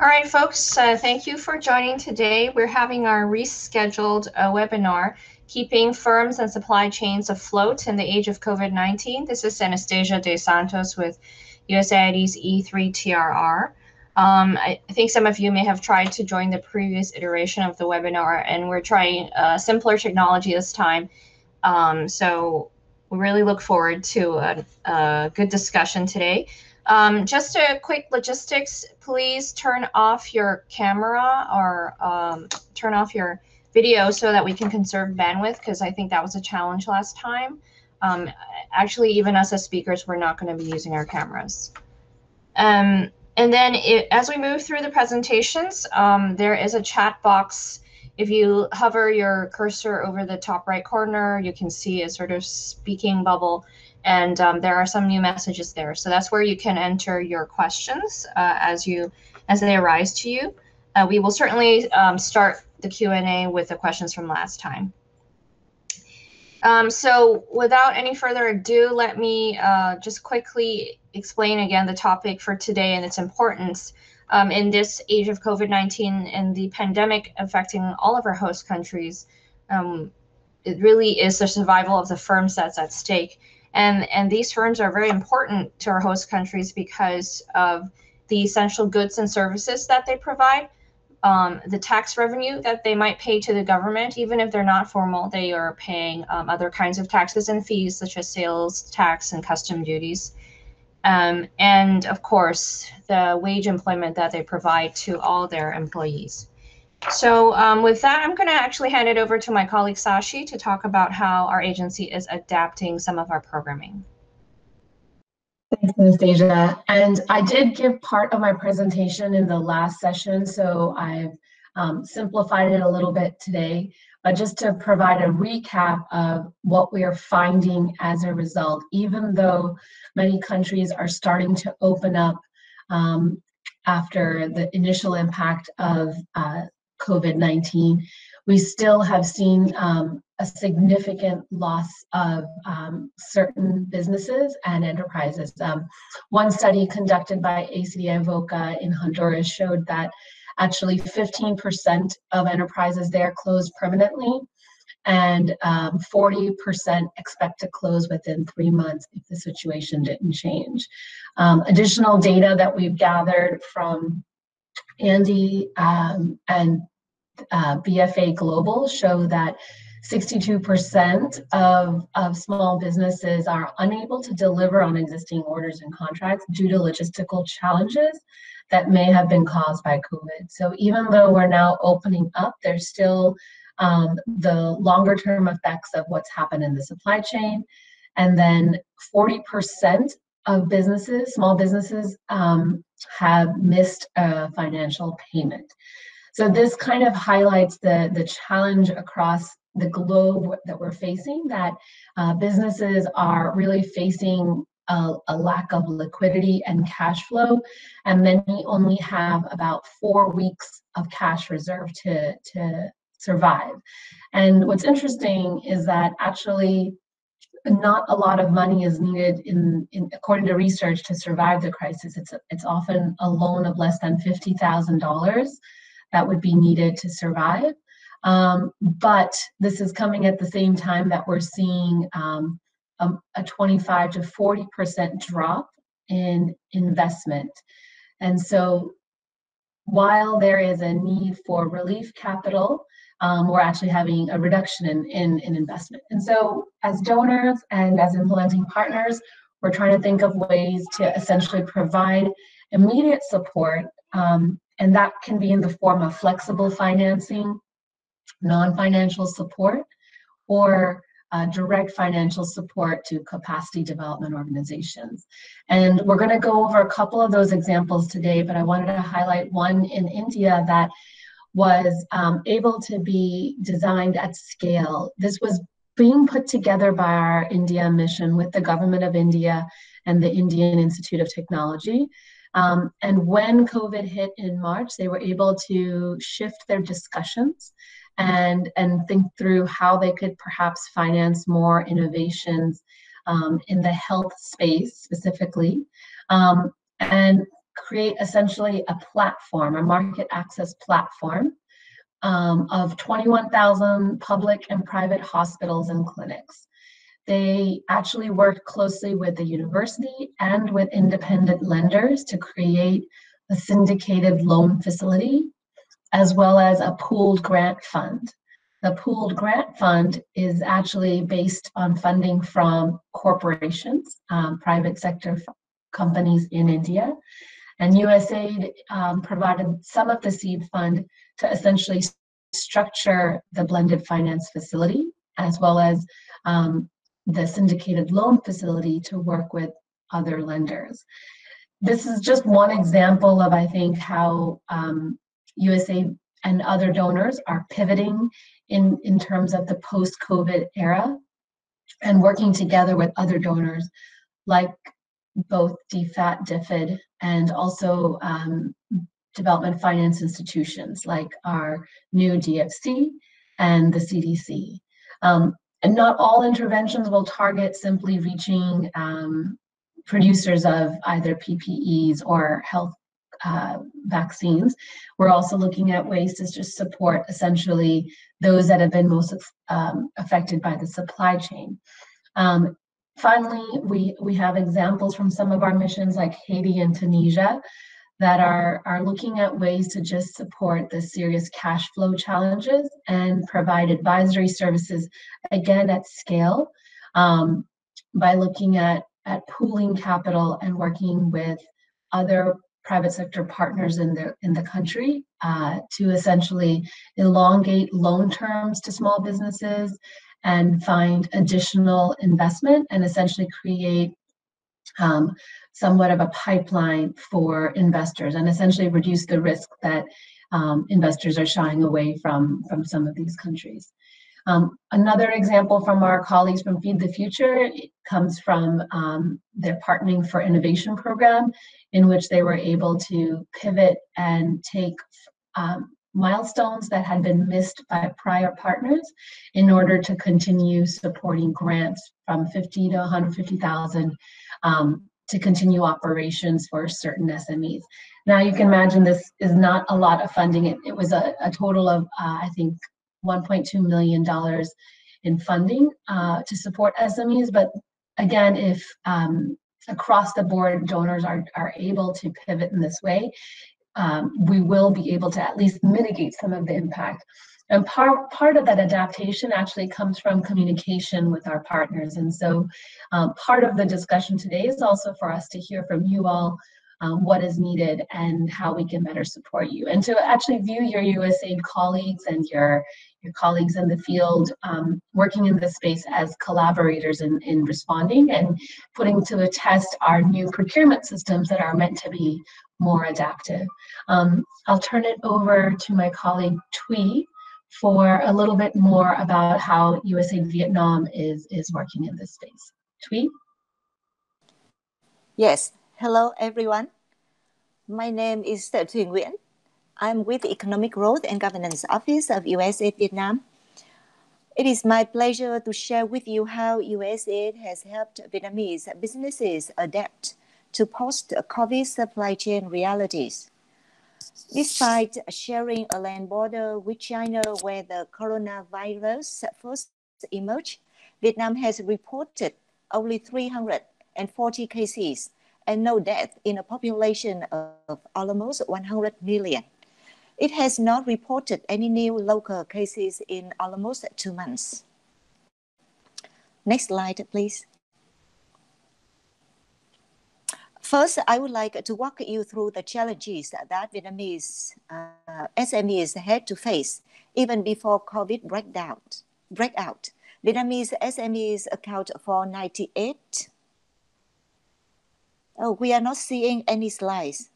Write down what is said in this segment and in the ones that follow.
All right, folks, uh, thank you for joining today. We're having our rescheduled uh, webinar, Keeping Firms and Supply Chains Afloat in the Age of COVID-19. This is Anastasia De Santos with USAID's E3TRR. Um, I think some of you may have tried to join the previous iteration of the webinar, and we're trying a simpler technology this time. Um, so we really look forward to a, a good discussion today. Um, just a quick logistics, please turn off your camera or um, turn off your video so that we can conserve bandwidth because I think that was a challenge last time. Um, actually, even us as speakers, we're not going to be using our cameras. Um, and then it, as we move through the presentations, um, there is a chat box. If you hover your cursor over the top right corner, you can see a sort of speaking bubble and um, there are some new messages there. So that's where you can enter your questions uh, as you as they arise to you. Uh, we will certainly um, start the Q&A with the questions from last time. Um, so without any further ado, let me uh, just quickly explain again the topic for today and its importance um, in this age of COVID-19 and the pandemic affecting all of our host countries. Um, it really is the survival of the firms that's at stake. And, and these firms are very important to our host countries because of the essential goods and services that they provide, um, the tax revenue that they might pay to the government, even if they're not formal, they are paying um, other kinds of taxes and fees, such as sales tax and custom duties. Um, and of course, the wage employment that they provide to all their employees. So um, with that, I'm going to actually hand it over to my colleague Sashi to talk about how our agency is adapting some of our programming. Thanks, Anastasia. And I did give part of my presentation in the last session, so I've um, simplified it a little bit today. But just to provide a recap of what we are finding as a result, even though many countries are starting to open up um, after the initial impact of uh, COVID-19, we still have seen um, a significant loss of um, certain businesses and enterprises. Um, one study conducted by ACDI VOCA in Honduras showed that actually 15% of enterprises there closed permanently and 40% um, expect to close within three months if the situation didn't change. Um, additional data that we've gathered from ANDE um, and uh, BFA Global show that 62% of, of small businesses are unable to deliver on existing orders and contracts due to logistical challenges that may have been caused by COVID. So even though we're now opening up, there's still um, the longer term effects of what's happened in the supply chain. And then 40% of businesses, small businesses, um, have missed a financial payment. So this kind of highlights the, the challenge across the globe that we're facing, that uh, businesses are really facing a, a, lack of liquidity and cash flow, and many only have about four weeks of cash reserve to, to survive. And what's interesting is that actually not a lot of money is needed in, in according to research to survive the crisis. It's, it's often a loan of less than $50,000 that would be needed to survive. Um, but this is coming at the same time that we're seeing um, a, a 25 to 40% drop in investment. And so while there is a need for relief capital, um, we're actually having a reduction in, in, in investment. And so as donors and as implementing partners, we're trying to think of ways to essentially provide immediate support um, and that can be in the form of flexible financing, non-financial support, or uh, direct financial support to capacity development organizations. And we're going to go over a couple of those examples today, but I wanted to highlight one in India that was um, able to be designed at scale. This was being put together by our India mission with the government of India and the Indian Institute of Technology. Um, and when COVID hit in March, they were able to shift their discussions and, and think through how they could perhaps finance more innovations um, in the health space specifically. Um, and create essentially a platform, a market access platform um, of 21,000 public and private hospitals and clinics. They actually worked closely with the university and with independent lenders to create a syndicated loan facility, as well as a pooled grant fund. The pooled grant fund is actually based on funding from corporations, um, private sector companies in India. And USAID um, provided some of the seed fund to essentially structure the blended finance facility, as well as um, the syndicated loan facility to work with other lenders. This is just one example of, I think, how um, USAID and other donors are pivoting in, in terms of the post-COVID era and working together with other donors like both DFAT, DFID, and also um, development finance institutions like our new DFC and the CDC. Um, and not all interventions will target simply reaching um, producers of either PPEs or health uh, vaccines. We're also looking at ways to just support essentially those that have been most um, affected by the supply chain. Um, finally, we, we have examples from some of our missions like Haiti and Tunisia that are, are looking at ways to just support the serious cash flow challenges and provide advisory services, again, at scale um, by looking at, at pooling capital and working with other private sector partners in the in the country uh, to essentially elongate loan terms to small businesses and find additional investment and essentially create um, somewhat of a pipeline for investors and essentially reduce the risk that um, investors are shying away from, from some of these countries. Um, another example from our colleagues from Feed the Future comes from um, their Partnering for Innovation program, in which they were able to pivot and take um, milestones that had been missed by prior partners in order to continue supporting grants from 50 to 150,000 um, to continue operations for certain SMEs. Now you can imagine this is not a lot of funding. It, it was a, a, total of, uh, I think, $1.2 million in funding uh, to support SMEs. But again, if um, across the board donors are, are able to pivot in this way, um, we will be able to at least mitigate some of the impact. And part, part of that adaptation actually comes from communication with our partners. And so um, part of the discussion today is also for us to hear from you all um, what is needed and how we can better support you. And to actually view your USAID colleagues and your, your colleagues in the field um, working in this space as collaborators in, in responding and putting to the test our new procurement systems that are meant to be more adaptive. Um, I'll turn it over to my colleague Thuy for a little bit more about how USAID Vietnam is, is working in this space. Thuy? Yes, hello everyone. My name is Thuy Nguyen. I'm with the Economic Growth and Governance Office of USAID Vietnam. It is my pleasure to share with you how USAID has helped Vietnamese businesses adapt to post-COVID supply chain realities. Despite sharing a land border with China where the coronavirus first emerged, Vietnam has reported only 340 cases and no death in a population of almost 100 million. It has not reported any new local cases in almost two months. Next slide, please. First, I would like to walk you through the challenges that Vietnamese uh, SMEs had to face even before COVID breakdown, breakout. Vietnamese SMEs account for 98. Oh, we are not seeing any slides.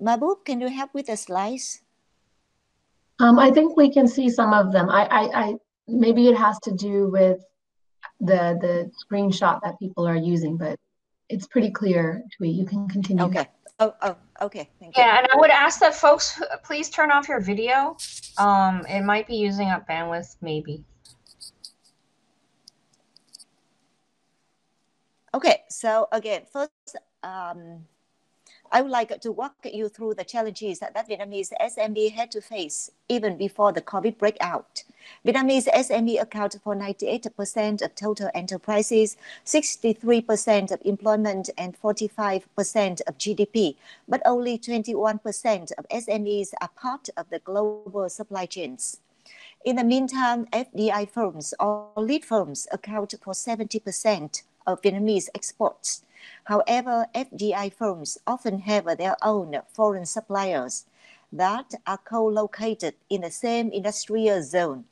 Mabu, can you help with the slides? Um, I think we can see some of them. I, I, I, maybe it has to do with the the screenshot that people are using, but it's pretty clear, Thuy. You can continue. Okay. Oh, oh, okay. Thank you. Yeah, and I would ask that folks please turn off your video. Um, it might be using up bandwidth, maybe. Okay, so again, first, um, I would like to walk you through the challenges that Vietnamese SME had to face even before the COVID breakout. Vietnamese SME account for 98% of total enterprises, 63% of employment, and 45% of GDP, but only 21% of SMEs are part of the global supply chains. In the meantime, FDI firms or lead firms account for 70% of Vietnamese exports. However, FDI firms often have their own foreign suppliers that are co-located in the same industrial zone.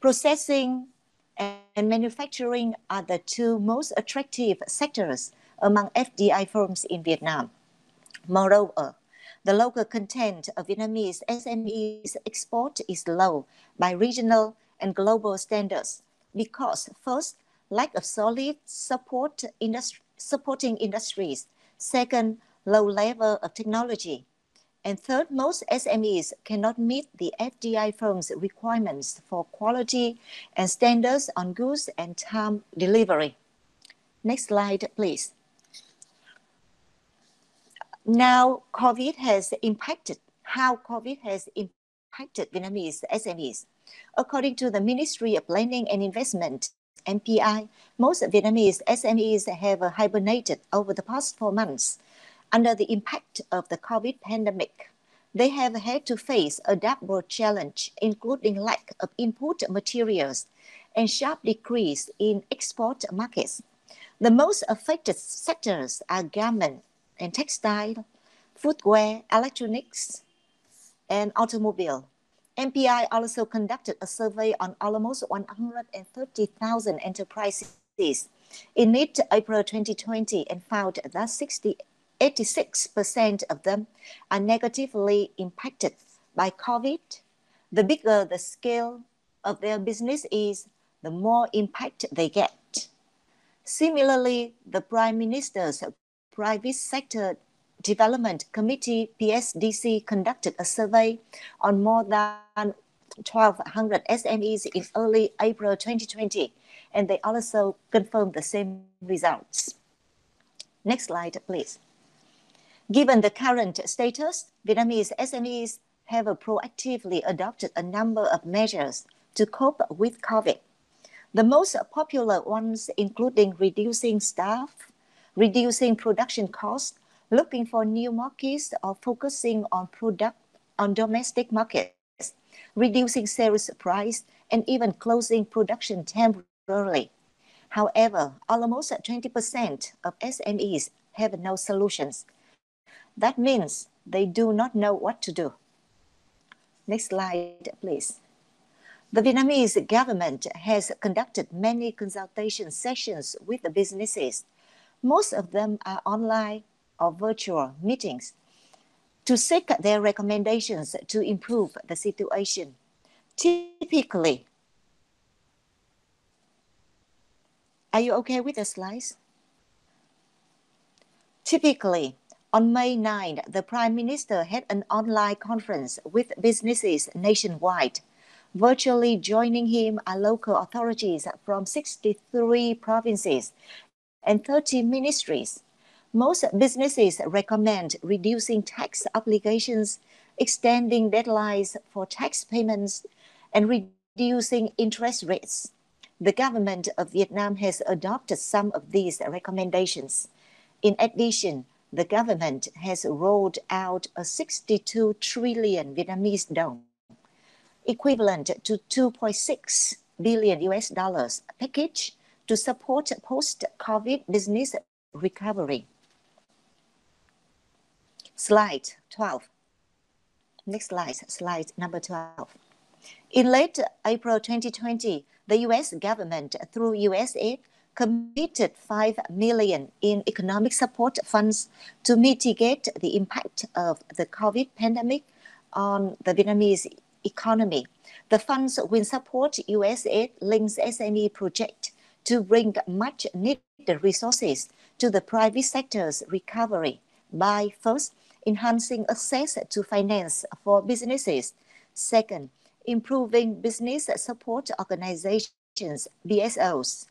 Processing and manufacturing are the two most attractive sectors among FDI firms in Vietnam. Moreover, the local content of Vietnamese SMEs export is low by regional and global standards because first, lack of solid support industry supporting industries. Second, low level of technology. And third, most SMEs cannot meet the FDI firm's requirements for quality and standards on goods and time delivery. Next slide, please. Now, COVID has impacted how COVID has impacted Vietnamese SMEs. According to the Ministry of Planning and Investment, MPI, most Vietnamese SMEs have hibernated over the past four months under the impact of the COVID pandemic. They have had to face a double challenge, including lack of input materials and sharp decrease in export markets. The most affected sectors are garment and textile, footwear, electronics, and automobile. MPI also conducted a survey on almost 130,000 enterprises in mid-April 2020 and found that 60, 86% of them are negatively impacted by COVID. The bigger the scale of their business is, the more impact they get. Similarly, the Prime Minister's Private Sector Development Committee, PSDC, conducted a survey on more than 1,200 SMEs in early April 2020, and they also confirmed the same results. Next slide, please. Given the current status, Vietnamese SMEs have proactively adopted a number of measures to cope with COVID. The most popular ones including reducing staff, reducing production costs, looking for new markets or focusing on product on domestic markets, reducing sales price, and even closing production temporarily. However, almost 20% of SMEs have no solutions. That means they do not know what to do. Next slide, please. The Vietnamese government has conducted many consultation sessions with the businesses. Most of them are online or virtual meetings to seek their recommendations to improve the situation. Typically, are you okay with the slides? Typically, on May 9, the Prime Minister had an online conference with businesses nationwide. Virtually joining him are local authorities from 63 provinces and 30 ministries. Most businesses recommend reducing tax obligations, extending deadlines for tax payments, and reducing interest rates. The government of Vietnam has adopted some of these recommendations. In addition, the government has rolled out a 62 trillion Vietnamese dong, equivalent to 2.6 billion US dollars package to support post-COVID business recovery. Slide 12. Next slide, slide number 12. In late April 2020, the US government, through USAID, committed 5 million in economic support funds to mitigate the impact of the COVID pandemic on the Vietnamese economy. The funds will support USAID Links SME project to bring much needed resources to the private sector's recovery by first enhancing access to finance for businesses. Second, improving business support organizations, BSOs.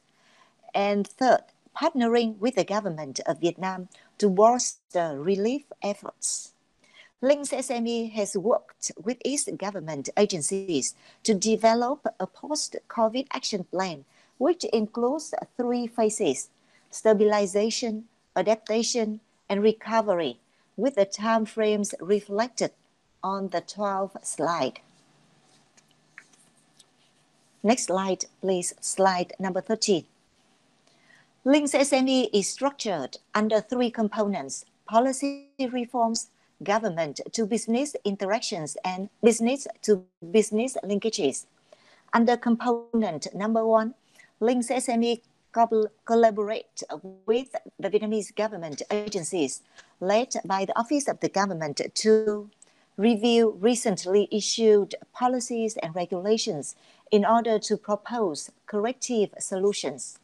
And third, partnering with the government of Vietnam to bolster relief efforts. Links SME has worked with its government agencies to develop a post-COVID action plan, which includes three phases, stabilization, adaptation, and recovery, with the time frames reflected on the 12th slide. Next slide, please, slide number 13. Links SME is structured under three components, policy reforms, government to business interactions, and business to business linkages. Under component number one, Links SME collaborate with the Vietnamese government agencies led by the Office of the Government to review recently issued policies and regulations in order to propose corrective solutions.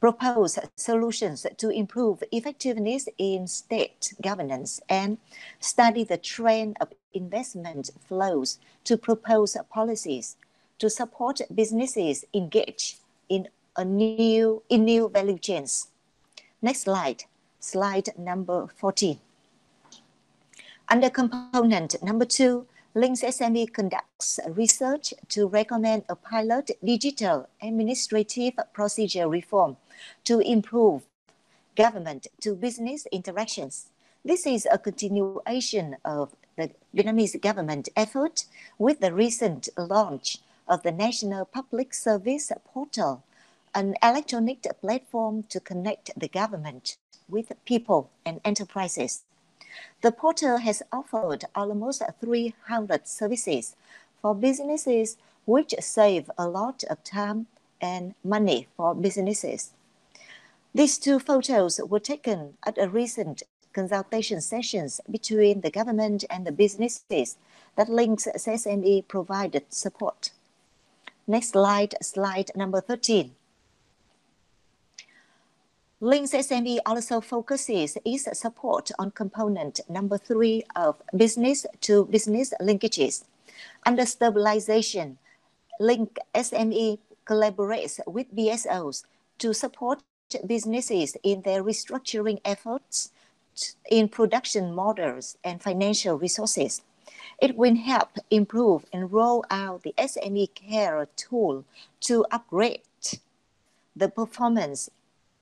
Propose solutions to improve effectiveness in state governance and study the trend of investment flows to propose policies to support businesses engaged in a new in new value chains. Next slide, slide number 14. Under component number two, Links SME conducts research to recommend a pilot digital administrative procedure reform to improve government to business interactions. This is a continuation of the Vietnamese government effort with the recent launch of the National Public Service Portal, an electronic platform to connect the government with people and enterprises. The portal has offered almost 300 services for businesses, which save a lot of time and money for businesses. These two photos were taken at a recent consultation sessions between the government and the businesses that Links SME provided support. Next slide, slide number 13. Links SME also focuses its support on component number three of business to business linkages. Under stabilization, Link SME collaborates with BSOs to support businesses in their restructuring efforts in production models and financial resources. It will help improve and roll out the SME care tool to upgrade the performance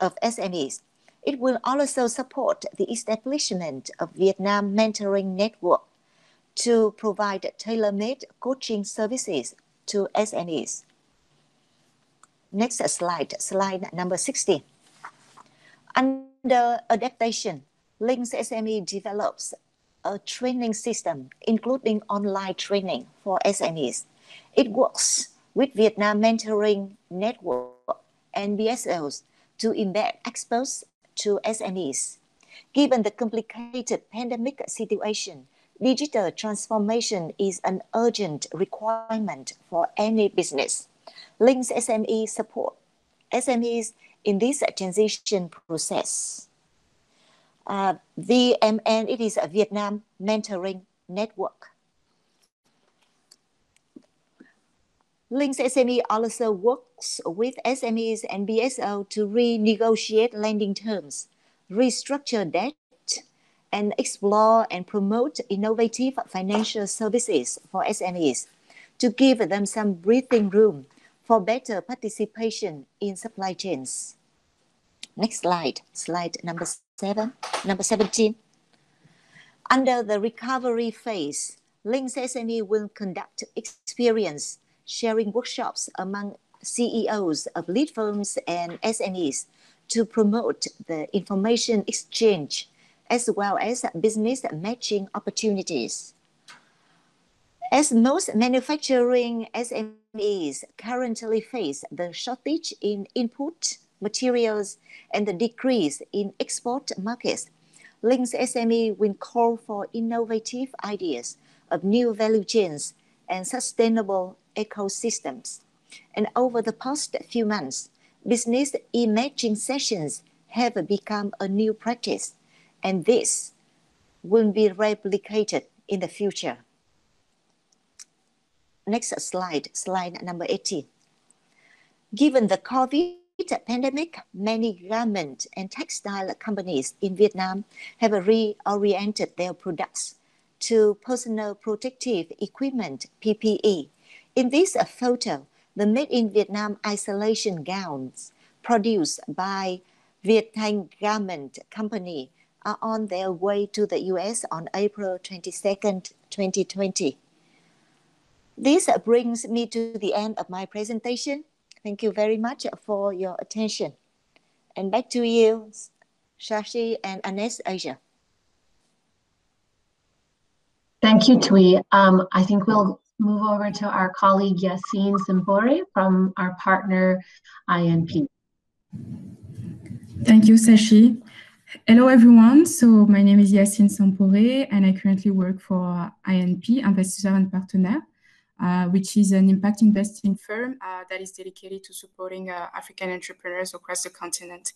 of SMEs. It will also support the establishment of Vietnam Mentoring Network to provide tailor-made coaching services to SMEs. Next slide, slide number 60. Under adaptation, Links SME develops a training system, including online training for SMEs. It works with Vietnam Mentoring Network and BSOs to embed experts to SMEs. Given the complicated pandemic situation, digital transformation is an urgent requirement for any business. Links SME support SMEs in this transition process. Uh, VMN, it is a Vietnam Mentoring Network. Links SME also works with SMEs and BSO to renegotiate lending terms, restructure debt, and explore and promote innovative financial services for SMEs to give them some breathing room for better participation in supply chains. Next slide, slide number seven, number 17. Under the recovery phase, Links SME will conduct experience sharing workshops among CEOs of lead firms and SMEs to promote the information exchange as well as business matching opportunities. As most manufacturing SMEs currently face the shortage in input materials and the decrease in export markets, Links SME will call for innovative ideas of new value chains and sustainable ecosystems. And over the past few months, business imaging sessions have become a new practice, and this will be replicated in the future. Next slide, slide number 18. Given the COVID pandemic, many garment and textile companies in Vietnam have reoriented their products to personal protective equipment (PPE). In this photo, the made in Vietnam isolation gowns produced by Thanh Garment Company are on their way to the US on April 22nd, 2020. This brings me to the end of my presentation. Thank you very much for your attention. And back to you, Shashi and Anastasia. Thank you, Thuy. Um, I think we'll move over to our colleague Yassine Sempore from our partner INP. Thank you, Sashi. Hello, everyone. So my name is Yassine Sempore, and I currently work for INP, Investisseurs and Partenaires, uh, which is an impact investing firm uh, that is dedicated to supporting uh, African entrepreneurs across the continent.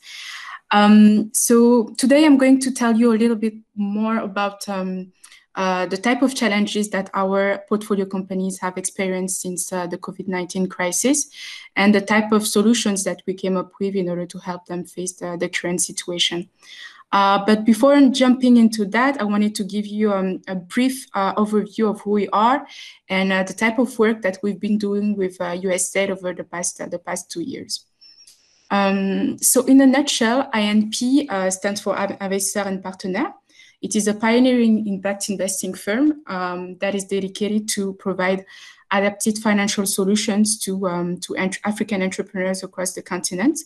Um, so today I'm going to tell you a little bit more about um, uh, the type of challenges that our portfolio companies have experienced since uh, the COVID-19 crisis and the type of solutions that we came up with in order to help them face the, the current situation. Uh, but before jumping into that, I wanted to give you um, a brief uh, overview of who we are and uh, the type of work that we've been doing with USAID over the past, the past two years. Um, so in a nutshell, INP stands for Investisseurs and Partenaires. It is a pioneering impact investing firm um, that is dedicated to provide adapted financial solutions to, um, to African entrepreneurs across the continent.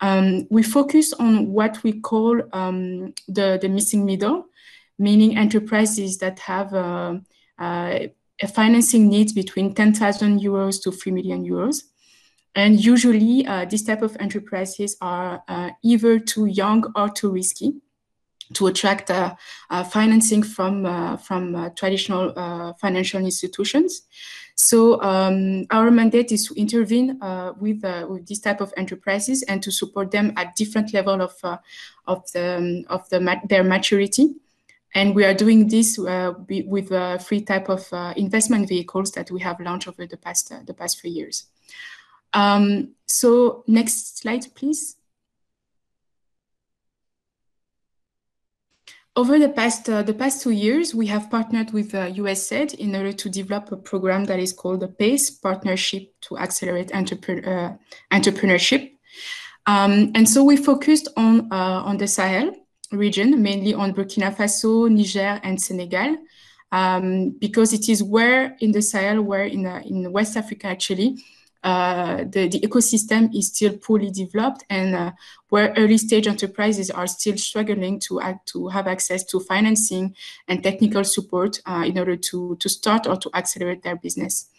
Um, we focus on what we call um, the, the missing middle, meaning enterprises that have uh, uh, a financing needs between 10,000 euros to 3 million euros. And usually, uh, this type of enterprises are uh, either too young or too risky to attract uh, uh, financing from, uh, from traditional financial institutions. So um, our mandate is to intervene with, with this type of enterprises and to support them at different level of, of, the, um, of the, their maturity. And we are doing this uh, with uh, three type of uh, investment vehicles that we have launched over the past the past three years. Um, so next slide, please. Over the past uh, the past two years, we have partnered with uh, USAID in order to develop a program that is called the PACE Partnership to Accelerate Entrepre uh, Entrepreneurship. Um, and so we focused on uh, on the Sahel region, mainly on Burkina Faso, Niger, and Senegal, um, because it is where in the Sahel, where in uh, in West Africa actually, uh, the, the ecosystem is still poorly developed and uh, where early stage enterprises are still struggling to, act, to have access to financing and technical support uh, in order to, to start or to accelerate their business.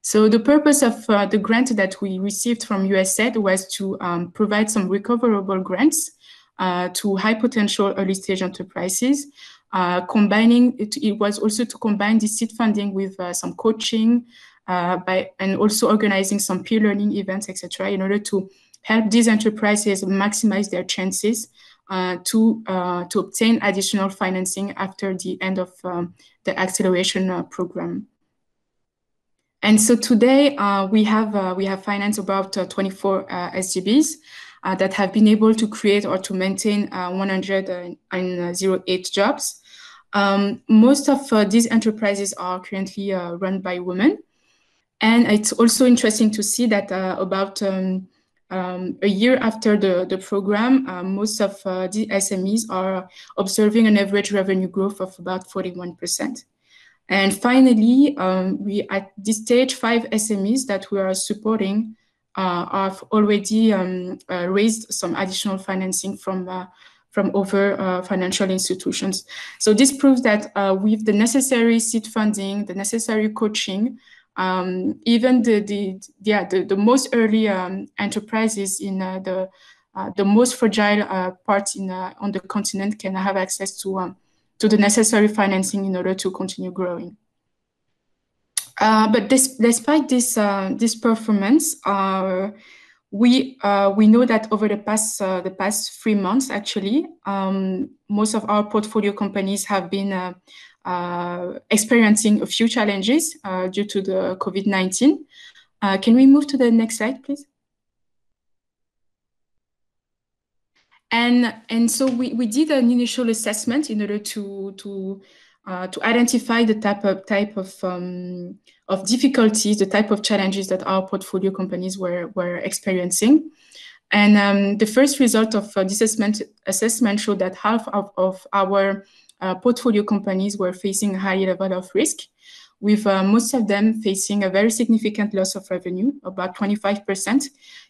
So the purpose of uh, the grant that we received from USAID was to um, provide some recoverable grants uh, to high potential early stage enterprises uh, combining it, it, was also to combine the seed funding with uh, some coaching, uh, by and also organizing some peer learning events, etc., in order to help these enterprises maximize their chances uh, to uh, to obtain additional financing after the end of um, the acceleration uh, program. And so today uh, we have uh, we have financed about 24 SGBs that have been able to create or to maintain 108 jobs. Um, most of these enterprises are currently run by women. And it's also interesting to see that uh, about um, um, a year after the, the program, uh, most of uh, the SMEs are observing an average revenue growth of about 41%. And finally, um, we at this stage, five SMEs that we are supporting uh, have already um, uh, raised some additional financing from uh, from other uh, financial institutions. So this proves that with the necessary seed funding, the necessary coaching, um, even the, the, yeah, the, the most early um, enterprises in uh, the, uh, the most fragile uh, parts in, uh, on the continent can have access to, um, to the necessary financing in order to continue growing. Uh, but this, despite this, uh, this performance, we we know that over the past the past three months, actually, um, most of our portfolio companies have been experiencing a few challenges uh, due to the COVID-19. Uh, can we move to the next slide, please? and and so we, we did an initial assessment in order to to uh, to identify the type of type of um, of difficulties, the type of challenges that our portfolio companies were were experiencing. And um, the first result of uh, this assessment, assessment showed that half of, of our uh, portfolio companies were facing a high level of risk, with uh, most of them facing a very significant loss of revenue, about 25%,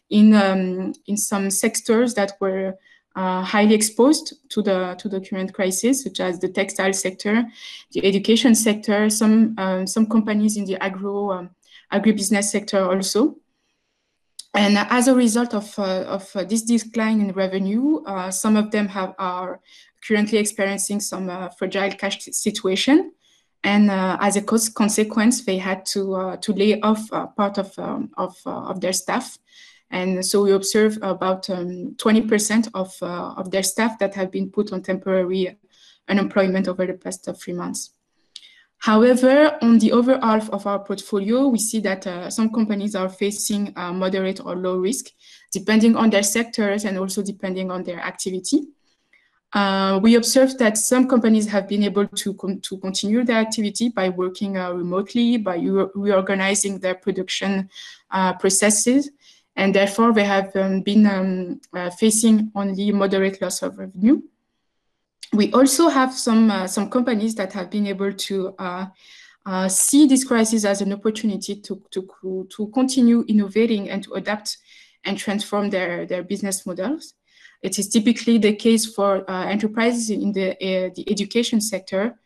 in, um, in some sectors that were uh, highly exposed to the to the current crisis, such as the textile sector, the education sector, some um, some companies in the agro um, agribusiness sector also. And as a result of uh, of uh, this decline in revenue, uh, some of them have are currently experiencing some uh, fragile cash situation. And uh, as a consequence, they had to to lay off part of um, of of their staff and so we observe about 20% um, of, uh, of their staff that have been put on temporary unemployment over the past uh, three months. However, on the other half of our portfolio, we see that uh, some companies are facing uh, moderate or low risk, depending on their sectors and also depending on their activity. Uh, we observed that some companies have been able to, to continue their activity by working uh, remotely, by re reorganizing their production processes, and therefore they have um, been um, uh, facing only moderate loss of revenue. We also have some, uh, some companies that have been able to uh, uh see this crisis as an opportunity to, to, to continue innovating and to adapt and transform their, their business models. It is typically the case for uh, enterprises in the, uh, the education sector,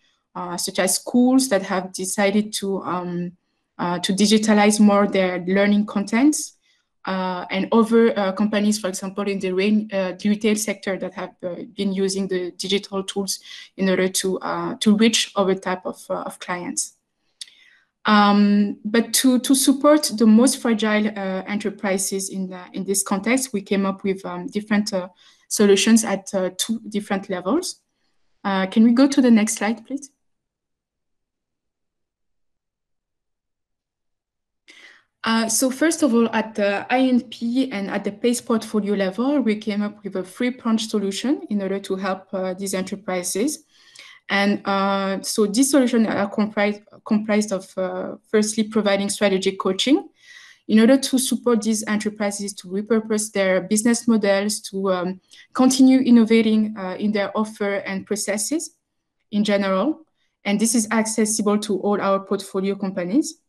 such as schools that have decided to, um, to digitalize more their learning contents uh, and other uh, companies, for example, in the, rain, uh, retail sector that have uh, been using the digital tools in order to, uh, to reach other type of, uh, of clients. Um, but to, to support the most fragile enterprises in, the, in this context, we came up with um, different solutions at two different levels. can we go to the next slide, please? Uh, so first of all, at the INP and at the PACE portfolio level, we came up with a three-pronged solution in order to help uh, these enterprises. And uh, so these solutions are comprised, comprised of, uh, firstly, providing strategic coaching in order to support these enterprises to repurpose their business models, to um, continue innovating uh, in their offer and processes in general. And this is accessible to all our portfolio companies.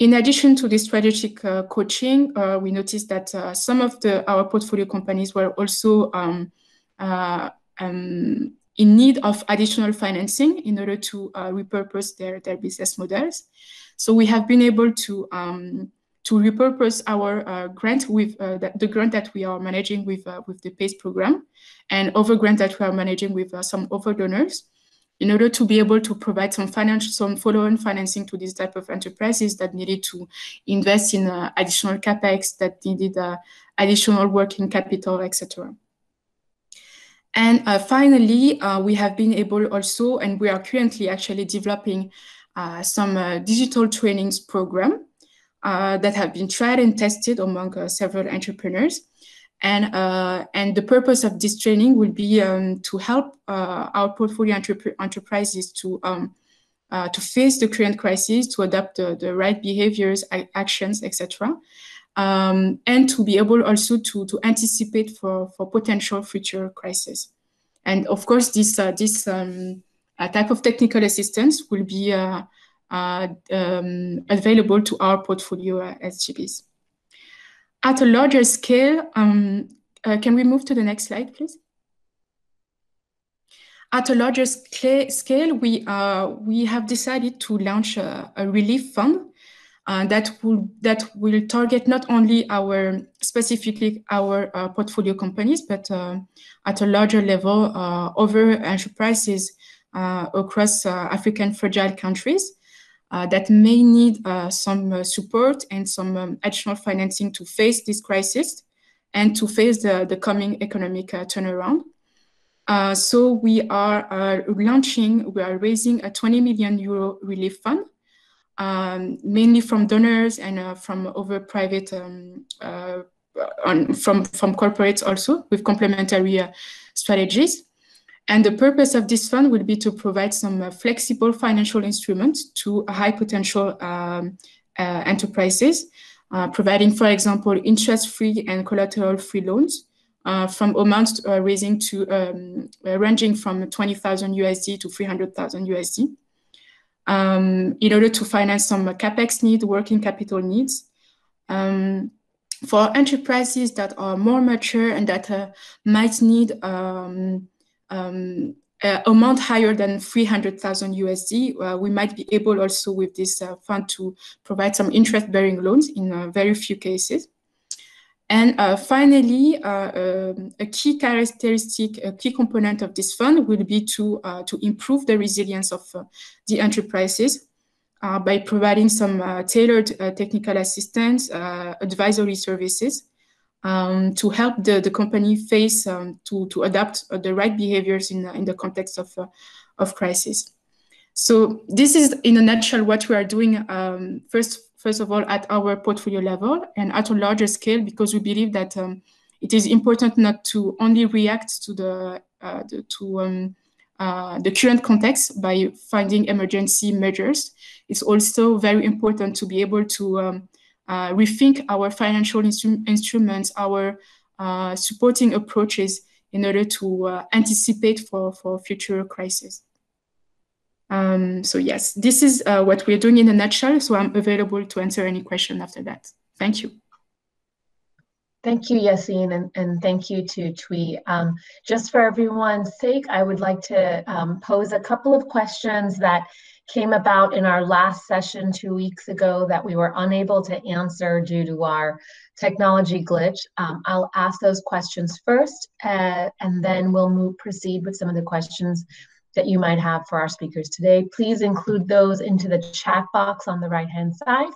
In addition to this strategic uh, coaching, uh, we noticed that uh, some of the, our portfolio companies were also um, uh, um, in need of additional financing in order to uh, repurpose their, their business models. So we have been able to um, to repurpose our uh, grant with the, the, grant that we are managing with with the PACE program, and other grant that we are managing with some other donors in order to be able to provide some financial, some follow-on financing to these type of enterprises that needed to invest in uh, additional capex, that needed uh, additional working capital, etc. And uh, finally, uh, we have been able also, and we are currently actually developing uh, some uh, digital trainings program that have been tried and tested among several entrepreneurs and, uh, and the purpose of this training will be um, to help uh, our portfolio enterprises to, um, uh, to face the current crisis, to adopt the, the right behaviors, actions, etc. Um, and to be able also to, to anticipate for, for potential future crises. And of course, this, uh, this um, uh, type of technical assistance will be uh, um, available to our portfolio SGBs. At a larger scale, um, uh, can we move to the next slide, please? At a larger scale, we, uh, we have decided to launch a, a relief fund uh, that will that will target not only our specifically our uh, portfolio companies, but uh, at a larger level, uh, other enterprises uh, across uh, African fragile countries that may need some support and some um, additional financing to face this crisis and to face the, the coming economic turnaround. So we are launching, we are raising a 20 million euro relief fund, um, mainly from donors and uh, from other private um, on, from, from corporates also with complementary strategies. And the purpose of this fund will be to provide some uh, flexible financial instruments to high potential um, uh, enterprises, uh, providing, for example, interest-free and collateral-free loans uh, from amounts uh, raising to um, uh, ranging from 20,000 USD to 300,000 USD. Um, in order to finance some capex needs, working capital needs. Um, for enterprises that are more mature and that might need um, um, uh, amount higher than 300,000 USD, uh, we might be able also with this uh, fund to provide some interest-bearing loans in uh, very few cases. And uh, finally, uh, um, a key characteristic, a key component of this fund will be to, to improve the resilience of the enterprises by providing some tailored technical assistance, advisory services, um, to help the, the company face um, to, to adapt uh, the right behaviors in, in the context of, uh, of crisis. So this is in a nutshell what we are doing um, first, first of all at our portfolio level and at a larger scale because we believe that um, it is important not to only react to the, uh, the to um, uh, the current context by finding emergency measures. It's also very important to be able to um, uh, rethink our financial instru instruments, our uh, supporting approaches in order to uh, anticipate for, for future crises. Um, so yes, this is uh, what we're doing in a nutshell. So I'm available to answer any question after that. Thank you. Thank you, Yassine, and, and thank you to Thuy. Um, just for everyone's sake, I would like to um, pose a couple of questions that came about in our last session two weeks ago that we were unable to answer due to our technology glitch. Um, I'll ask those questions first, uh, and then we'll move, proceed with some of the questions that you might have for our speakers today. Please include those into the chat box on the right-hand side.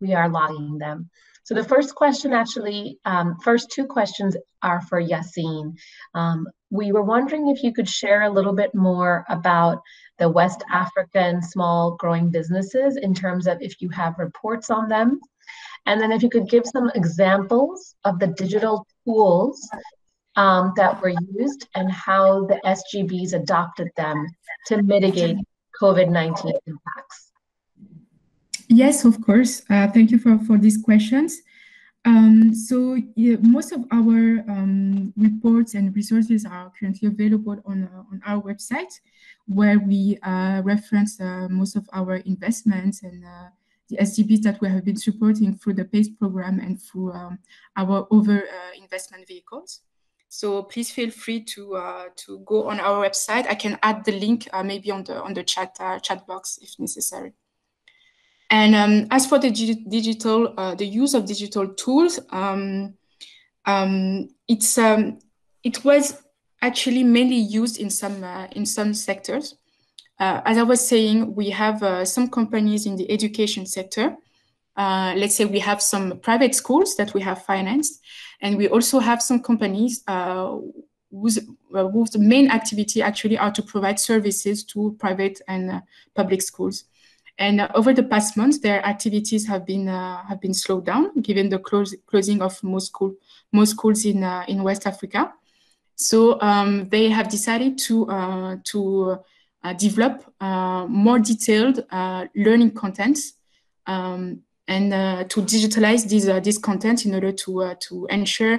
We are logging them. So the first question actually, um, first two questions are for Yassine. Um, we were wondering if you could share a little bit more about the West African small growing businesses in terms of if you have reports on them. And then if you could give some examples of the digital tools um, that were used and how the SGBs adopted them to mitigate COVID-19 impacts. Yes, of course. Uh, thank you for, for these questions. Um, so yeah, most of our um, reports and resources are currently available on, uh, on our website, where we uh, reference uh, most of our investments and uh, the SGBs that we have been supporting through the PACE program and through um, our other uh, investment vehicles. So please feel free to uh, to go on our website. I can add the link maybe on the on the chat chat box if necessary. And um, as for the digital, uh, the use of digital tools, um, um, it's um, it was actually mainly used in some uh, in some sectors. Uh, as I was saying, we have uh, some companies in the education sector. Uh, let's say we have some private schools that we have financed, and we also have some companies uh, whose, whose main activity actually are to provide services to private and public schools. And uh, over the past months, their activities have been uh, have been slowed down given the close, closing of most school most schools in uh, in West Africa. So um, they have decided to uh, to uh, develop uh, more detailed learning contents um, and to digitalize these this content in order to to ensure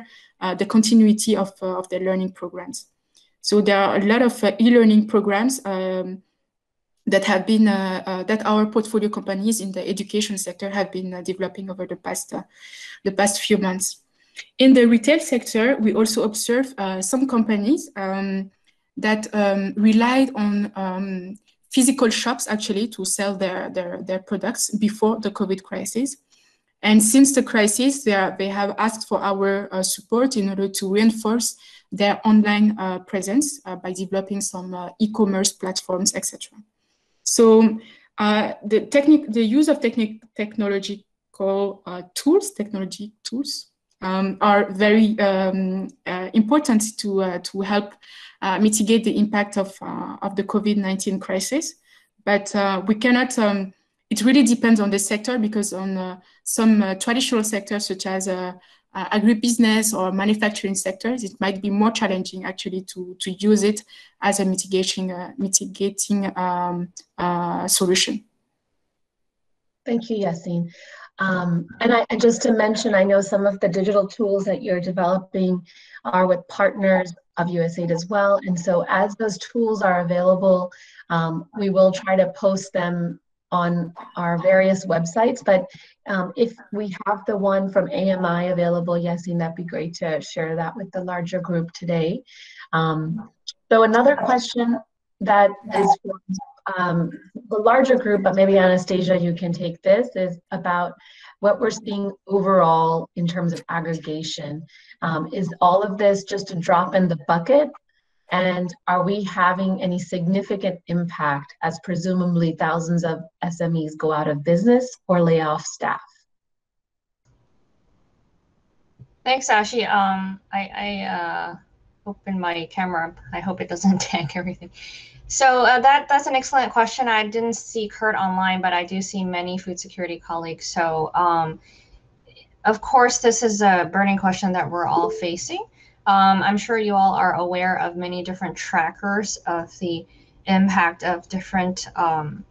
the continuity of of their learning programs. So there are a lot of e-learning programs. Um, that have been uh, uh, that our portfolio companies in the education sector have been uh, developing over the past the past few months. In the retail sector, we also observe some companies um, that um, relied on um, physical shops actually to sell their, their, their products before the COVID crisis. And since the crisis, they, are, they have asked for our uh, support in order to reinforce their online uh, presence uh, by developing some e-commerce platforms, etc. So uh, the the use of technological uh, tools, technology tools, um, are very um, uh, important to uh, to help uh, mitigate the impact of uh, of the COVID nineteen crisis. But we cannot. Um, it really depends on the sector because on some traditional sectors such as uh, agribusiness or manufacturing sectors, it might be more challenging actually to, to use it as a mitigating, uh, mitigating um, uh, solution. Thank you, Yassine. Um, and, I, just to mention, I know some of the digital tools that you're developing are with partners of USAID as well. And so as those tools are available, um, we will try to post them on our various websites. But um, if we have the one from AMI available, Yassine, that'd be great to share that with the larger group today. Um, so another question that is um, the larger group, but maybe Anastasia, you can take this, is about what we're seeing overall in terms of aggregation. Um, is all of this just a drop in the bucket and are we having any significant impact as presumably thousands of SMEs go out of business or lay off staff? Thanks, Ashi. Um, I, I uh, opened my camera. I hope it doesn't tank everything. So uh, that that's an excellent question. I didn't see Kurt online, but I do see many food security colleagues. So um, of course, this is a burning question that we're all facing. Um, I'm sure you all are aware of many different trackers of the impact of different um,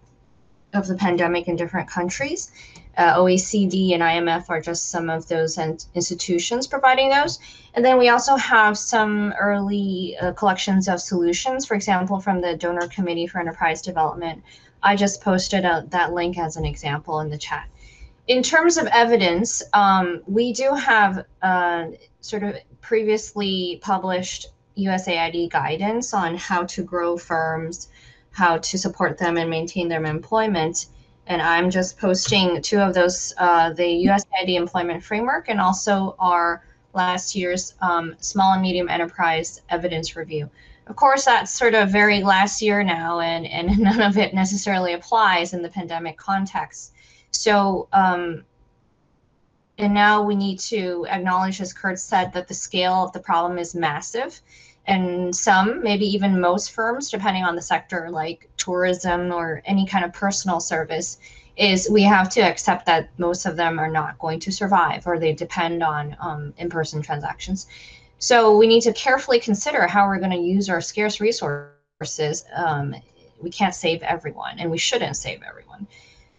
of the pandemic in different countries. Uh, OECD and IMF are just some of those institutions providing those. And then we also have some early uh, collections of solutions, for example, from the Donor Committee for Enterprise Development. I just posted a, that link as an example in the chat. In terms of evidence, um, we do have uh, sort of previously published USAID guidance on how to grow firms, how to support them and maintain their employment. And I'm just posting two of those, uh, the USAID employment framework and also our last year's um, small and medium enterprise evidence review. Of course, that's sort of very last year now, and, and none of it necessarily applies in the pandemic context. So um, and now we need to acknowledge, as Kurt said, that the scale of the problem is massive. And some, maybe even most firms, depending on the sector, like tourism or any kind of personal service, is we have to accept that most of them are not going to survive or they depend on um, in person transactions. So we need to carefully consider how we're going to use our scarce resources. Um, we can't save everyone, and we shouldn't save everyone.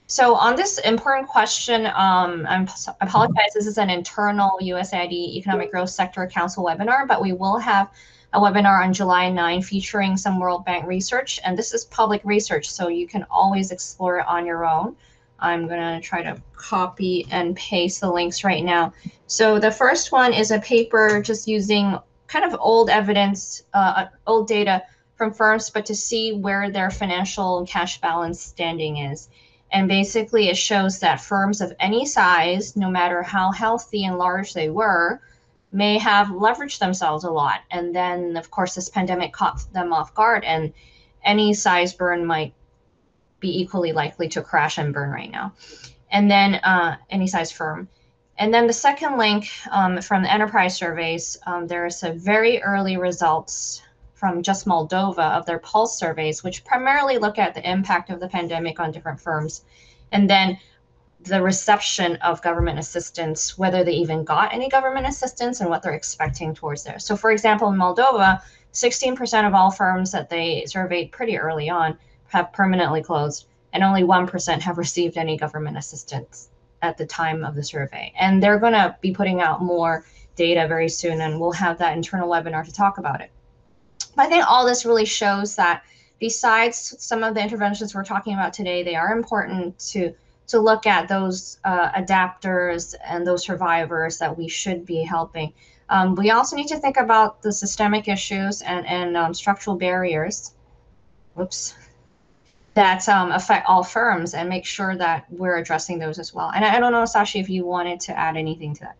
So on this important question, um, i apologize, this is an internal USAID Economic Growth Sector Council webinar, but we will have a webinar on July 9 featuring some World Bank research. And this is public research, so you can always explore it on your own. I'm going to try to copy and paste the links right now. So the first one is a paper just using kind of old evidence, uh, old data from firms, but to see where their financial and cash balance standing is. And basically, it shows that firms of any size, no matter how healthy and large they were, may have leveraged themselves a lot. And then, of course, this pandemic caught them off guard, and any size burn might be equally likely to crash and burn right now. And then, uh, any size firm. And then the second link um, from the enterprise surveys, um, there's a very early results from just Moldova of their pulse surveys, which primarily look at the impact of the pandemic on different firms. And then the reception of government assistance, whether they even got any government assistance and what they're expecting towards there. So, for example, in Moldova, 16% of all firms that they surveyed pretty early on have permanently closed, and only 1% have received any government assistance at the time of the survey. And they're going to be putting out more data very soon, and we'll have that internal webinar to talk about it. But I think all this really shows that besides some of the interventions we're talking about today, they are important to to look at those uh, adapters and those survivors that we should be helping. Um, we also need to think about the systemic issues and, and um, structural barriers, whoops, that um, affect all firms and make sure that we're addressing those as well. And I, I don't know, Sashi, if you wanted to add anything to that.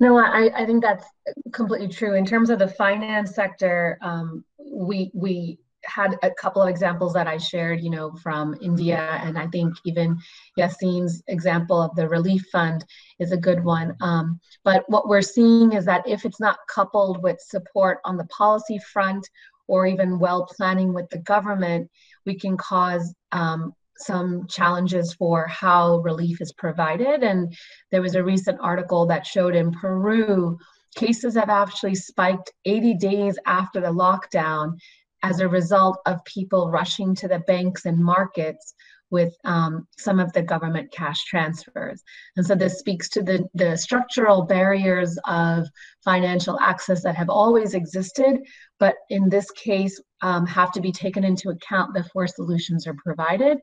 No, I, I think that's completely true. In terms of the finance sector, um, we we had a couple of examples that I shared, you know, from India, and I think even Yassine's example of the relief fund is a good one. Um, but what we're seeing is that if it's not coupled with support on the policy front or even well planning with the government, we can cause um, some challenges for how relief is provided. And there was a recent article that showed in Peru, cases have actually spiked 80 days after the lockdown as a result of people rushing to the banks and markets with um, some of the government cash transfers. And so this speaks to the, the structural barriers of financial access that have always existed, but in this case um, have to be taken into account before solutions are provided.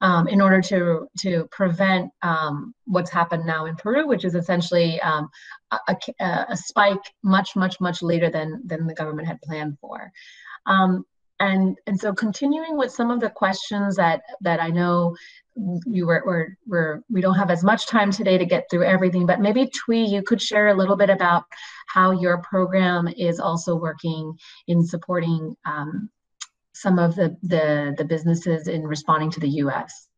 Um, in order to to prevent um, what's happened now in Peru, which is essentially um, a, a, a, spike much much much later than than the government had planned for. Um, and and so continuing with some of the questions that that I know you were, were, were we don't have as much time today to get through everything, but maybe Thuy, you could share a little bit about how your program is also working in supporting um, some of the, the, the businesses in responding to the US.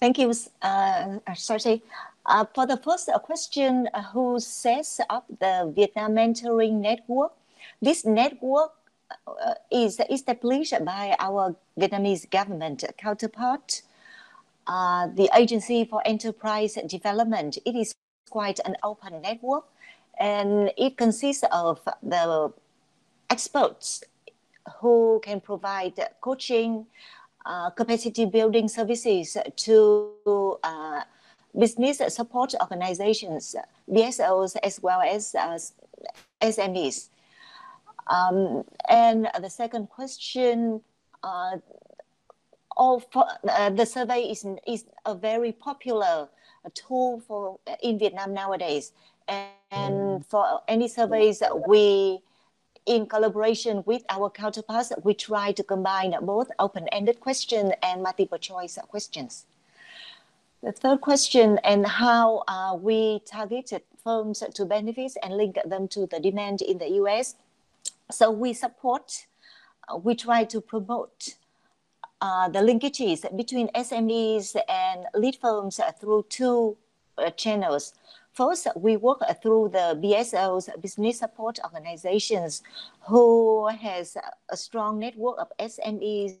Thank you, uh, Sarchi. Uh, for the first uh, question, uh, who sets up the Vietnam Mentoring Network? This network uh, is established by our Vietnamese government counterpart, uh, the Agency for Enterprise Development. It is quite an open network, and it consists of the experts who can provide coaching, uh, capacity building services to business support organizations, BSOs, as well as uh, SMEs. Um, and the second question, uh, all for, uh, the survey is, is a very popular tool for in Vietnam nowadays. And, and for any surveys, we in collaboration with our counterparts, we try to combine both open-ended questions and multiple choice questions. The third question, and how uh, we targeted firms to benefits and link them to the demand in the US. So we support, uh, we try to promote uh, the linkages between SMEs and lead firms through two uh, channels. First, we work through the BSOs, business support organizations, who has a strong network of SMEs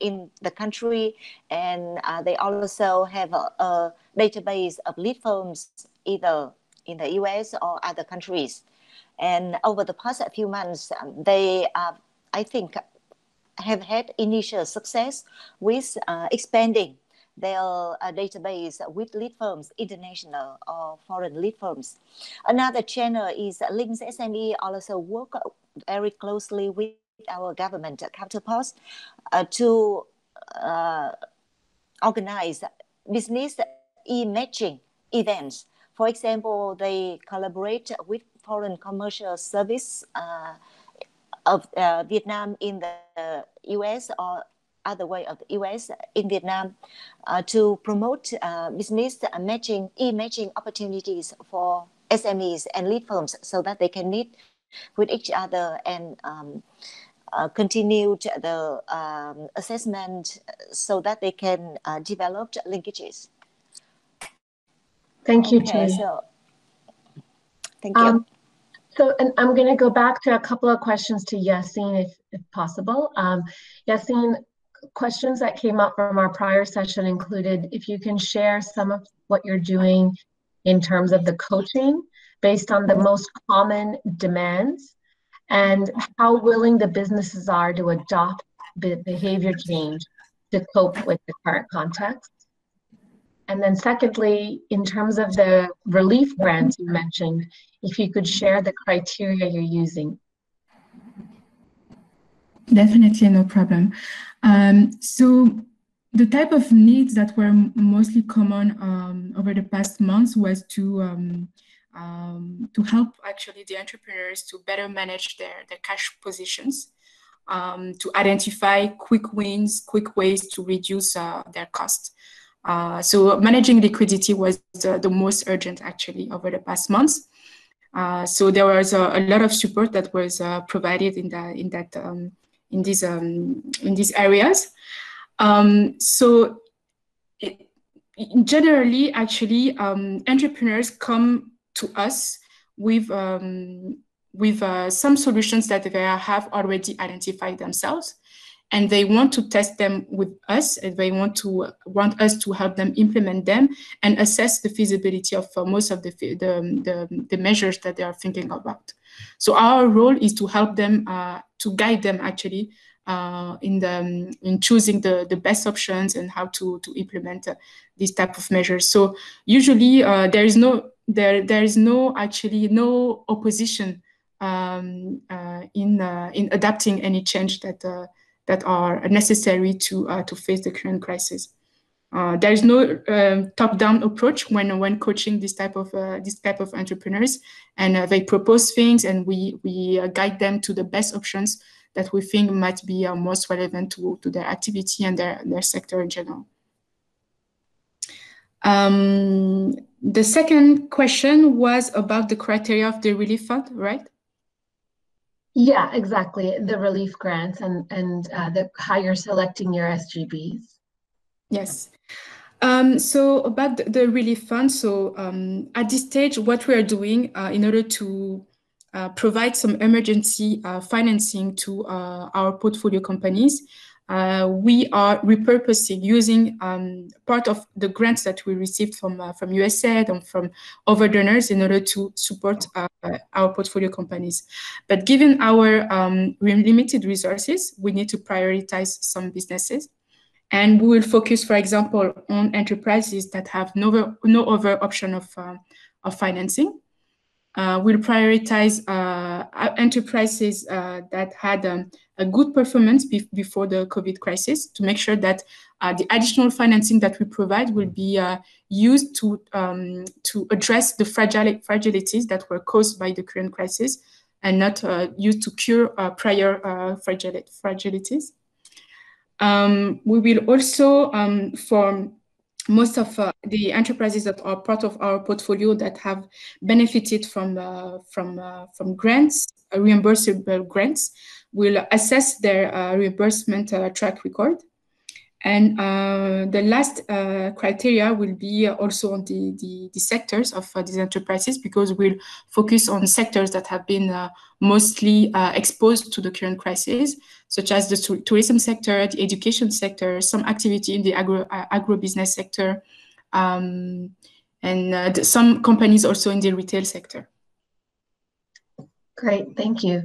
in the country, and uh, they also have a, a, database of lead firms either in the US or other countries. And over the past few months, um, they, uh, I think, have had initial success with uh, expanding their uh, database with lead firms, international or foreign lead firms. Another channel is Links SME also work very closely with our government counterparts uh, to uh, organize business e-matching events. For example, they collaborate with foreign commercial service uh, of uh, Vietnam in the US or other way of the US in Vietnam uh, to promote uh, business matching, e-matching opportunities for SMEs and lead firms so that they can meet with each other and um, uh, continued the um, assessment so that they can uh, develop linkages. Thank you, okay, so, thank you. Um, so, and I'm going to go back to a couple of questions to Yassine, if, if possible. Um, Yassine, questions that came up from our prior session included if you can share some of what you're doing in terms of the coaching based on the most common demands and how willing the businesses are to adopt behavior change to cope with the current context. And then secondly, in terms of the relief grants you mentioned, if you could share the criteria you're using. Definitely, no problem. Um, so the type of needs that were mostly common um, over the past months was to um, um, to help actually the entrepreneurs to better manage their, their cash positions, um, to identify quick wins, quick ways to reduce uh, their cost. Uh, so managing liquidity was the, the, most urgent actually over the past months. Uh, so there was a, a, lot of support that was uh, provided in that in that um, in these um, in these areas. Um, so it, generally, actually, um, entrepreneurs come to us with um, with uh, some solutions that they have already identified themselves. and they want to test them with us and they want to want us to help them implement them and assess the feasibility of uh, most of the, the, the, the, measures that they are thinking about. So our role is to help them, uh, to guide them actually uh, in the um, in choosing the the best options and how to to implement uh, these type of measures. So usually uh, there is no there there is no actually no opposition um, uh, in uh, in adapting any change that uh, that are necessary to to face the current crisis. there is no um, top-down approach when when coaching this type of this type of entrepreneurs, and they propose things, and we we guide them to the best options that we think might be uh, most relevant to, to their activity and their, their sector in general. Um, the second question was about the criteria of the relief fund, right? Yeah, exactly. The relief grants and, and uh, the, how you're selecting your SGBs. Yes. Um, so about the, the relief fund, so um, at this stage, what we are doing uh, in order to uh, provide some emergency uh, financing to uh, our portfolio companies. Uh, we are repurposing using um, part of the grants that we received from uh, from USAID and from other donors in order to support uh, our portfolio companies. But given our um, limited resources, we need to prioritize some businesses. And we will focus, for example, on enterprises that have no, no other option of, of financing uh, will prioritize uh, enterprises uh, that had um, a good performance be before the COVID crisis to make sure that uh, the additional financing that we provide will be uh, used to, um, to address the fragile fragilities that were caused by the current crisis and not uh, used to cure prior fragil fragilities. Um, we will also um, form most of uh, the enterprises that are part of our portfolio that have benefited from uh, from uh, from grants, uh, reimbursable grants, will assess their uh, reimbursement uh, track record and uh, the last uh, criteria will be also on the, the, the sectors of uh, these enterprises because we'll focus on sectors that have been uh, mostly uh, exposed to the current crisis, such as the tourism sector, the education sector, some activity in the agro, uh, agro-business sector, um, and some companies also in the retail sector. Great, thank you.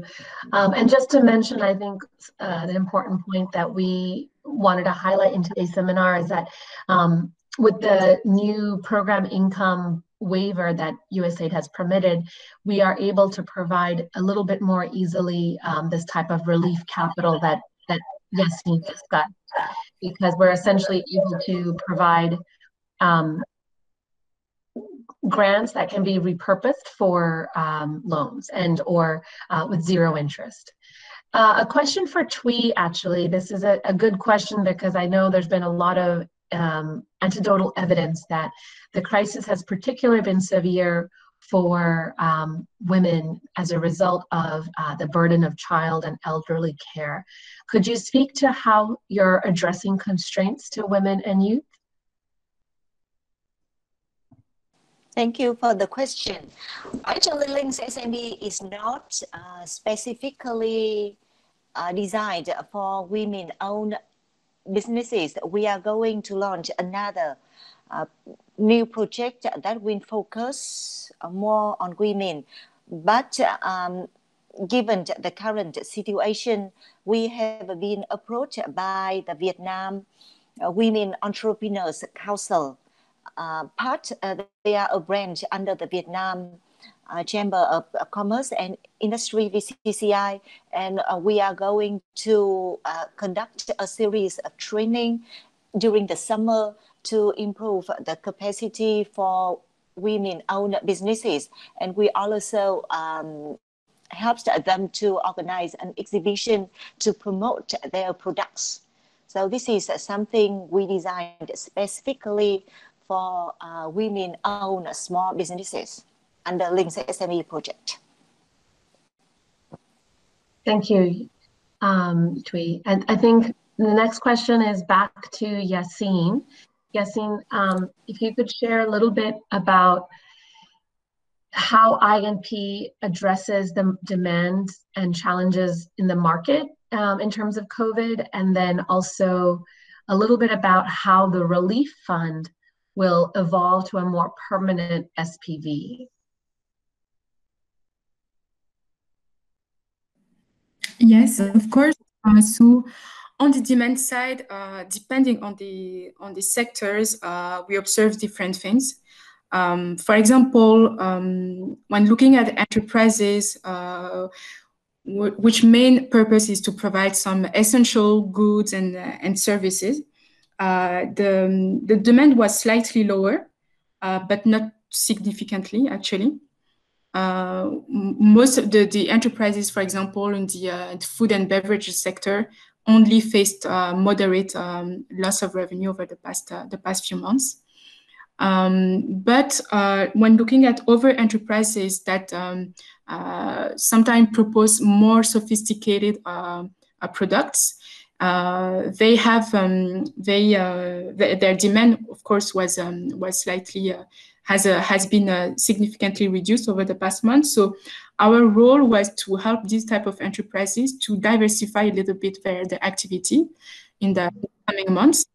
Um, and just to mention, I think uh, the important point that we wanted to highlight in today's seminar is that um, with the new program income waiver that USAID has permitted, we are able to provide a little bit more easily um, this type of relief capital that that Yassine discussed, because we're essentially able to provide um, grants that can be repurposed for um, loans and or uh, with zero interest. Uh, a question for Thuy, actually. This is a, a, good question because I know there's been a lot of um, anecdotal evidence that the crisis has particularly been severe for um, women as a result of uh, the burden of child and elderly care. Could you speak to how you're addressing constraints to women and youth? Thank you for the question. Actually, Links SME is not uh, specifically uh, designed for women-owned businesses. We are going to launch another uh, new project that will focus more on women. But um, given the current situation, we have been approached by the Vietnam uh, Women Entrepreneurs Council part, uh, they are a branch under the Vietnam uh, Chamber of Commerce and Industry, VCCI, and uh, we are going to uh, conduct a series of training during the summer to improve the capacity for women-owned businesses. And we also um, helps them to organize an exhibition to promote their products. So this is something we designed specifically for uh, women-owned small businesses under Links SME project. Thank you, um, Thuy. And I think the next question is back to Yassine. Yassine, um, if you could share a little bit about how I&P addresses the demands and challenges in the market um, in terms of COVID, and then also a little bit about how the relief fund will evolve to a more permanent SPV. Yes, of course. Uh, so on the demand side, uh, depending on the on the sectors, uh, we observe different things. Um, for example, um, when looking at enterprises, uh, which main purpose is to provide some essential goods and uh, and services, the the demand was slightly lower, but not significantly actually. Uh, most of the, the enterprises, for example, in the uh, food and beverage sector, only faced uh, moderate um, loss of revenue over the past uh, the past few months. Um, but uh, when looking at other enterprises that um, uh, sometimes propose more sophisticated products, they have um, they their demand, of course, was um, was slightly has, uh, has been uh, significantly reduced over the past month. So our role was to help these type of enterprises to diversify a little bit their, their activity in the coming months.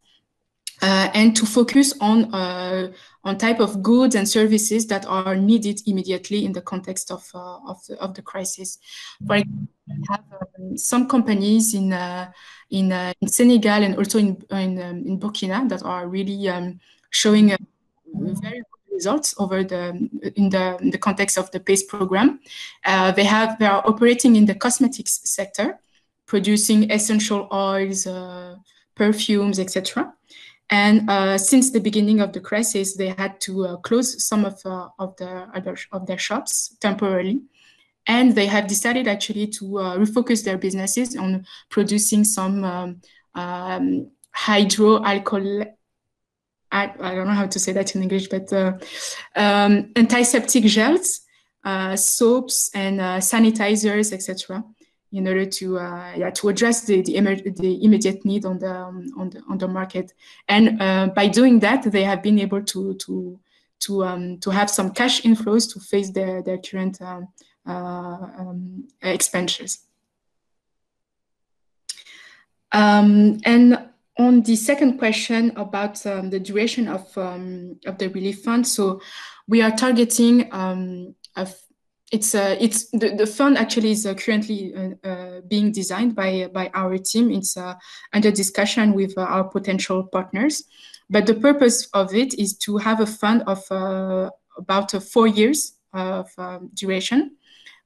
Uh, and to focus on uh, on type of goods and services that are needed immediately in the context of uh, of, the, of the crisis. For example, we have um, some companies in uh, in, in Senegal and also in in, um, in Burkina that are really um, showing a very results over the in the, in the context of the PACE program. Uh, they have they are operating in the cosmetics sector, producing essential oils, uh, perfumes, etc. And uh, since the beginning of the crisis, they had to uh, close some of uh, of the of their shops temporarily, and they have decided actually to uh, refocus their businesses on producing some um, um, hydroalcohol I, I don't know how to say that in English, but uh, um, antiseptic gels, uh, soaps, and sanitizers, etc., in order to uh, yeah to address the the, the, immediate need on the um, on the on the market. And uh, by doing that, they have been able to to to um, to have some cash inflows to face their their current um, uh, um, expenditures. Um, and on the second question about um, the duration of, um, of the relief fund, so we are targeting a, it's uh, it's the, the fund actually is uh, currently uh, uh being designed by by our team. It's uh, under discussion with uh, our potential partners, but the purpose of it is to have a fund of about four years of um, duration,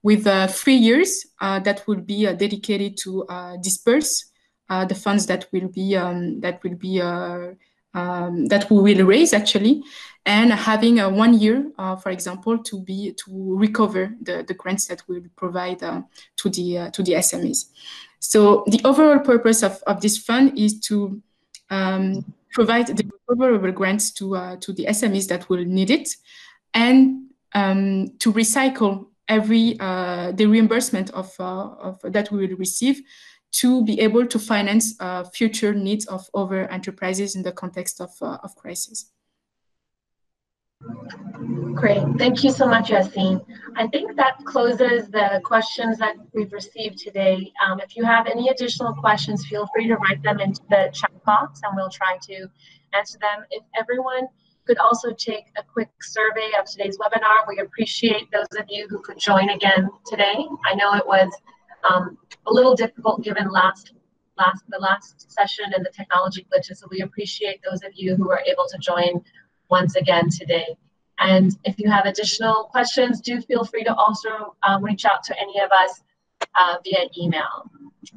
with three years that will be dedicated to disperse the funds that will be um, that will be um, that we will raise actually, and having a one year, uh, for example, to be to recover the, the grants that we provide to the to the SMEs. So the overall purpose of, of this fund is to um, provide the recoverable grants to uh, to the SMEs that will need it, and um, to recycle every uh, the reimbursement of, uh, of that we will receive to be able to finance uh, future needs of other enterprises in the context of, uh, of crisis. Great, thank you so much, Yassine. I think that closes the questions that we've received today. Um, if you have any additional questions, feel free to write them into the chat box and we'll try to answer them. If everyone could also take a quick survey of today's webinar, we appreciate those of you who could join again today. I know it was um, a little difficult given last last the last session and the technology glitches. So we appreciate those of you who are able to join once again today. And if you have additional questions, do feel free to also um, reach out to any of us uh, via email.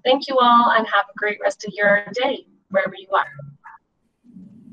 Thank you all and have a great rest of your day wherever you are.